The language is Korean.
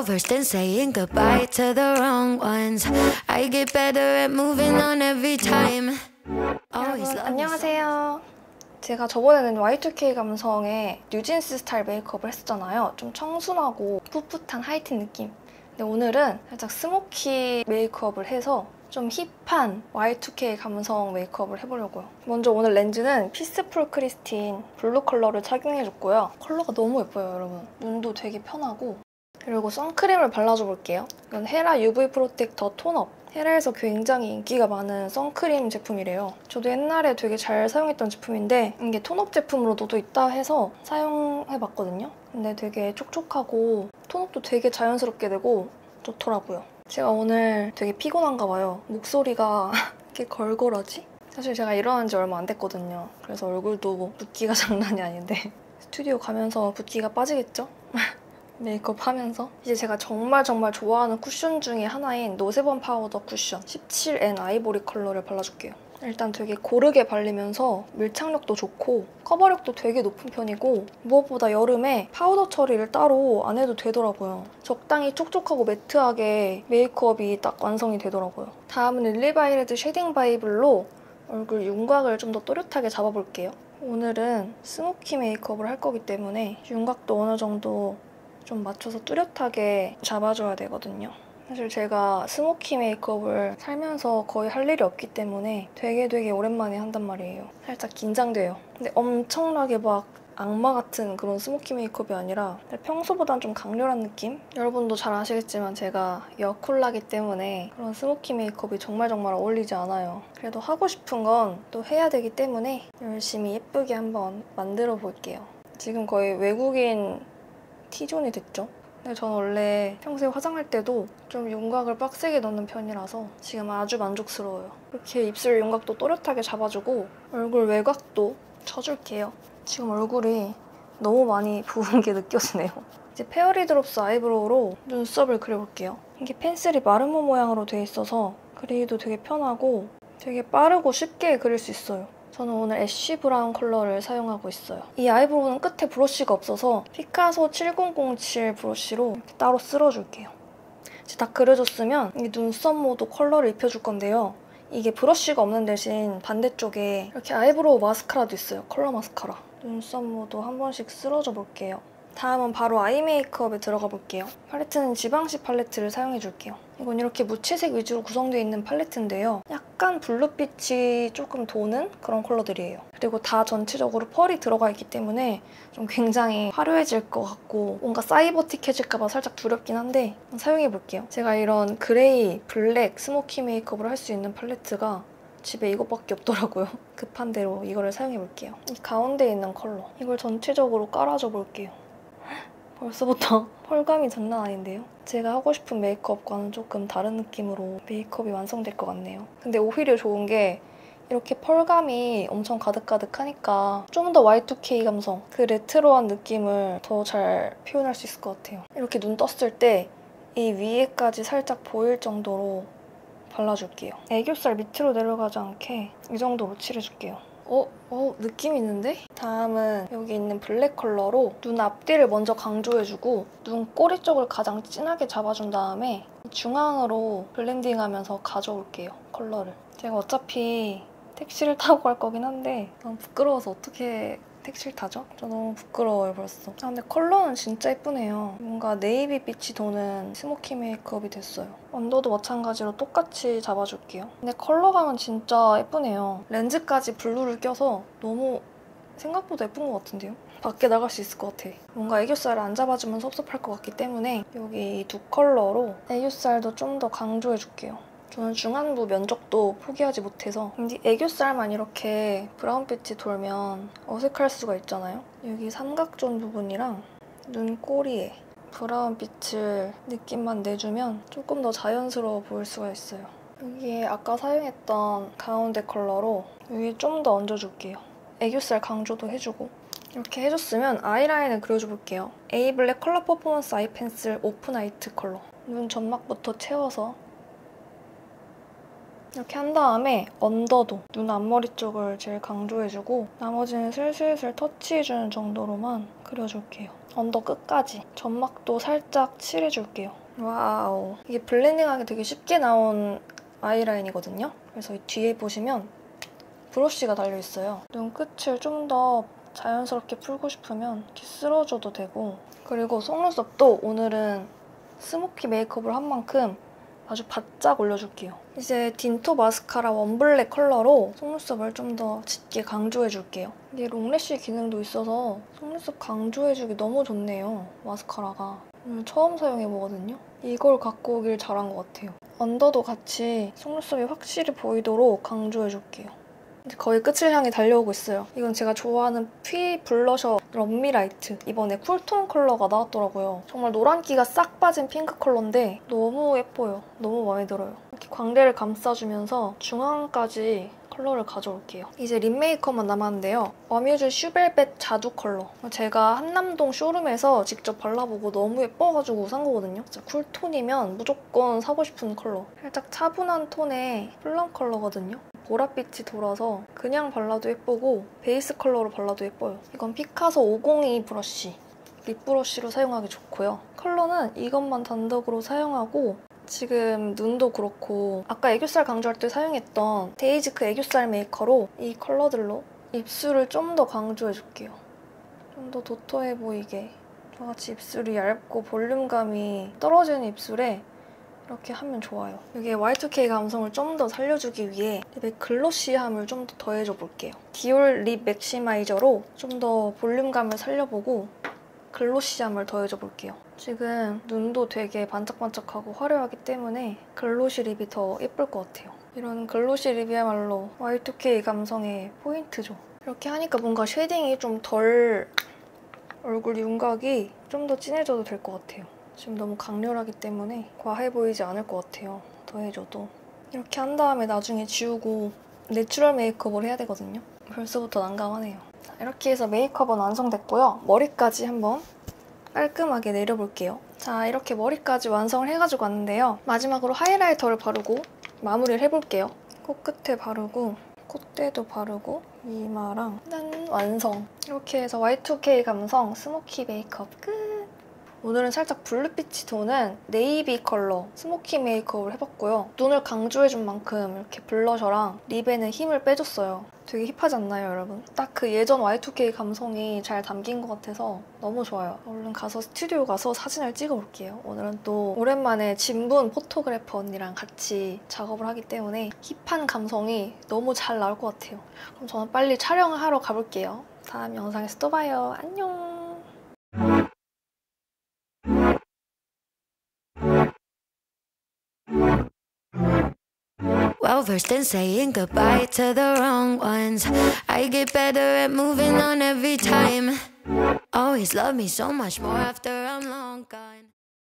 versed in saying goodbye to the wrong ones. I get better at moving on every time. 여러분 안녕하세요. 제가 저번에는 Y2K 감성의 뉴진스 스타일 메이크업을 했었잖아요. 좀 청순하고 풋풋한 하이틴 느낌. 근데 오늘은 살짝 스모키 메이크업을 해서 좀 힙한 Y2K 감성 메이크업을 해보려고요. 먼저 오늘 렌즈는 피스풀 크리스틴 블루 컬러를 착용해줬고요. 컬러가 너무 예뻐요, 여러분. 눈도 되게 편하고 그리고 선크림을 발라줘 볼게요. 이건 헤라 UV 프로텍터 톤업. 헤라에서 굉장히 인기가 많은 선크림 제품이래요. 저도 옛날에 되게 잘 사용했던 제품인데 이게 톤업 제품으로도 또 있다 해서 사용해봤거든요. 근데 되게 촉촉하고 톤업도 되게 자연스럽게 되고 좋더라고요. 제가 오늘 되게 피곤한가 봐요. 목소리가 이렇게 걸걸하지? 사실 제가 일어난 지 얼마 안 됐거든요. 그래서 얼굴도 붓기가 장난이 아닌데 스튜디오 가면서 붓기가 빠지겠죠? 메이크업 하면서 이제 제가 정말 정말 좋아하는 쿠션 중에 하나인 no sebum 파우더 쿠션 17N 아이보리 컬러를 발라줄게요. 일단 되게 고르게 발리면서 밀착력도 좋고 커버력도 되게 높은 편이고 무엇보다 여름에 파우더 처리를 따로 안 해도 되더라고요. 적당히 촉촉하고 매트하게 메이크업이 딱 완성이 되더라고요. 다음은 릴리바이레드 shading bible로 얼굴 윤곽을 좀 더 또렷하게 잡아볼게요. 오늘은 스모키 메이크업을 할 거기 때문에 윤곽도 어느 정도 좀 맞춰서 뚜렷하게 잡아줘야 되거든요. 사실 제가 스모키 메이크업을 살면서 거의 할 일이 없기 때문에 되게 되게 오랜만에 한단 말이에요. 살짝 긴장돼요. 근데 엄청나게 막 악마 같은 그런 스모키 메이크업이 아니라 평소보단 좀 강렬한 느낌? 여러분도 잘 아시겠지만 제가 여쿨라기 때문에 그런 스모키 메이크업이 정말 정말 어울리지 않아요. 그래도 하고 싶은 건 또 해야 되기 때문에 열심히 예쁘게 한번 만들어 볼게요. 지금 거의 외국인 T존이 됐죠. 근데 저는 원래 평소에 화장할 때도 좀 윤곽을 빡세게 넣는 편이라서 지금 아주 만족스러워요. 이렇게 입술 윤곽도 또렷하게 잡아주고 얼굴 외곽도 쳐줄게요. 지금 얼굴이 너무 많이 부은 게 느껴지네요. 이제 페어리 드롭스 아이브로우로 눈썹을 그려볼게요. 이게 펜슬이 마름모 모양으로 돼 있어서 그리기도 되게 편하고 되게 빠르고 쉽게 그릴 수 있어요. 저는 오늘 애쉬 브라운 컬러를 사용하고 있어요. 이 아이브로우는 끝에 브러쉬가 없어서 피카소 7007 브러쉬로 따로 쓸어줄게요. 이제 다 그려줬으면 이 눈썹 모두 컬러를 입혀줄 건데요. 이게 브러쉬가 없는 대신 반대쪽에 이렇게 아이브로우 마스카라도 있어요. 컬러 마스카라. 눈썹 모두 한 번씩 쓸어줘 볼게요. 다음은 바로 아이 메이크업에 들어가 볼게요. 팔레트는 지방시 팔레트를 사용해 줄게요. 이건 이렇게 무채색 위주로 구성되어 있는 팔레트인데요. 약간 블루빛이 조금 도는 그런 컬러들이에요. 그리고 다 전체적으로 펄이 들어가 있기 때문에 좀 굉장히 화려해질 것 같고 뭔가 사이버틱해질까 봐 살짝 두렵긴 한데 사용해볼게요. 제가 이런 그레이, 블랙, 스모키 메이크업을 할 수 있는 팔레트가 집에 이것밖에 없더라고요. 급한 대로 이거를 사용해볼게요. 이 가운데 있는 컬러. 이걸 전체적으로 깔아줘 볼게요. 벌써부터 펄감이 장난 아닌데요? 제가 하고 싶은 메이크업과는 조금 다른 느낌으로 메이크업이 완성될 것 같네요. 근데 오히려 좋은 게 이렇게 펄감이 엄청 가득가득하니까 좀 더 Y2K 감성, 그 레트로한 느낌을 더 잘 표현할 수 있을 것 같아요. 이렇게 눈 떴을 때 이 위에까지 살짝 보일 정도로 발라줄게요. 애교살 밑으로 내려가지 않게 이 정도로 칠해줄게요. 어? 어? 느낌 있는데? 다음은 여기 있는 블랙 컬러로 눈 앞뒤를 먼저 강조해주고 눈 꼬리 쪽을 가장 진하게 잡아준 다음에 중앙으로 블렌딩하면서 가져올게요, 컬러를. 제가 어차피 택시를 타고 갈 거긴 한데 너무 부끄러워서 어떻게 택시를 타죠? 저 너무 부끄러워요 벌써. 아 근데 컬러는 진짜 예쁘네요. 뭔가 네이비 빛이 도는 스모키 메이크업이 됐어요. 언더도 마찬가지로 똑같이 잡아줄게요. 근데 컬러감은 진짜 예쁘네요. 렌즈까지 블루를 껴서 너무 생각보다 예쁜 것 같은데요? 밖에 나갈 수 있을 것 같아. 뭔가 애교살을 안 잡아주면 섭섭할 것 같기 때문에 여기 이 두 컬러로 애교살도 좀 더 강조해줄게요. 저는 중안부 면적도 포기하지 못해서 근데 애교살만 이렇게 브라운빛이 돌면 어색할 수가 있잖아요. 여기 삼각존 부분이랑 눈꼬리에 브라운빛을 느낌만 내주면 조금 더 자연스러워 보일 수가 있어요. 여기에 아까 사용했던 가운데 컬러로 위에 좀더 얹어줄게요. 애교살 강조도 해주고 이렇게 해줬으면 아이라인을 그려줘 볼게요. 에이블랙 컬러 퍼포먼스 아이 펜슬 오프 화이트 컬러 눈 점막부터 채워서 이렇게 한 다음에 언더도 눈 앞머리 쪽을 제일 강조해주고 나머지는 슬슬슬 터치해주는 정도로만 그려줄게요. 언더 끝까지 점막도 살짝 칠해줄게요. 와우 이게 블렌딩하기 되게 쉽게 나온 아이라인이거든요. 그래서 이 뒤에 보시면 브러쉬가 달려있어요. 눈끝을 좀 더 자연스럽게 풀고 싶으면 이렇게 쓸어줘도 되고 그리고 속눈썹도 오늘은 스모키 메이크업을 한 만큼 아주 바짝 올려줄게요. 이제 딘토 마스카라 원블랙 컬러로 속눈썹을 좀 더 짙게 강조해줄게요. 이게 롱래쉬 기능도 있어서 속눈썹 강조해주기 너무 좋네요, 마스카라가. 오늘 처음 사용해보거든요. 이걸 갖고 오길 잘한 것 같아요. 언더도 같이 속눈썹이 확실히 보이도록 강조해줄게요. 거의 끝을 향해 달려오고 있어요. 이건 제가 좋아하는 퓌 블러셔 럼미라이트. 이번에 쿨톤 컬러가 나왔더라고요. 정말 노란기가 싹 빠진 핑크 컬러인데 너무 예뻐요. 너무 마음에 들어요. 이렇게 광대를 감싸주면서 중앙까지 컬러를 가져올게요. 이제 립 메이크업만 남았는데요. 어뮤즈 슈벨벳 자두 컬러. 제가 한남동 쇼룸에서 직접 발라보고 너무 예뻐가지고 산 거거든요. 진짜 쿨톤이면 무조건 사고 싶은 컬러. 살짝 차분한 톤의 플럼 컬러거든요. 보랏빛이 돌아서 그냥 발라도 예쁘고 베이스 컬러로 발라도 예뻐요. 이건 피카소 502 브러쉬. 립 브러쉬로 사용하기 좋고요. 컬러는 이것만 단독으로 사용하고 지금 눈도 그렇고 아까 애교살 강조할 때 사용했던 데이지크 애교살 메이커로 이 컬러들로 입술을 좀 더 강조해줄게요. 좀 더 도톰해 보이게 저같이 입술이 얇고 볼륨감이 떨어지는 입술에 이렇게 하면 좋아요. 이게 Y2K 감성을 좀 더 살려주기 위해 립의 글로시함을 좀 더 더해줘 볼게요. 디올 립 맥시마이저로 좀 더 볼륨감을 살려보고 글로시함을 더해줘 볼게요. 지금 눈도 되게 반짝반짝하고 화려하기 때문에 글로시 립이 더 예쁠 것 같아요. 이런 글로시 립이야말로 Y2K 감성의 포인트죠. 이렇게 하니까 뭔가 쉐딩이 좀 덜 얼굴 윤곽이 좀 더 진해져도 될 것 같아요. 지금 너무 강렬하기 때문에 과해 보이지 않을 것 같아요. 더해줘도. 이렇게 한 다음에 나중에 지우고 내추럴 메이크업을 해야 되거든요. 벌써부터 난감하네요. 이렇게 해서 메이크업은 완성됐고요. 머리까지 한번 깔끔하게 내려볼게요. 자, 이렇게 머리까지 완성을 해가지고 왔는데요. 마지막으로 하이라이터를 바르고 마무리를 해볼게요. 코끝에 바르고 콧대도 바르고 이마랑 짠! 완성! 이렇게 해서 Y2K 감성 스모키 메이크업 끝! 오늘은 살짝 블루빛이 도는 네이비 컬러 스모키 메이크업을 해봤고요. 눈을 강조해준 만큼 이렇게 블러셔랑 립에는 힘을 빼줬어요. 되게 힙하지 않나요, 여러분? 딱 그 예전 Y2K 감성이 잘 담긴 것 같아서 너무 좋아요. 얼른 가서 스튜디오 가서 사진을 찍어볼게요. 오늘은 또 오랜만에 진분 포토그래퍼 언니랑 같이 작업을 하기 때문에 힙한 감성이 너무 잘 나올 것 같아요. 그럼 저는 빨리 촬영을 하러 가볼게요. 다음 영상에서 또 봐요. 안녕! Versed in saying goodbye to the wrong ones. I get better at moving on every time. Always love me so much more after I'm long gone.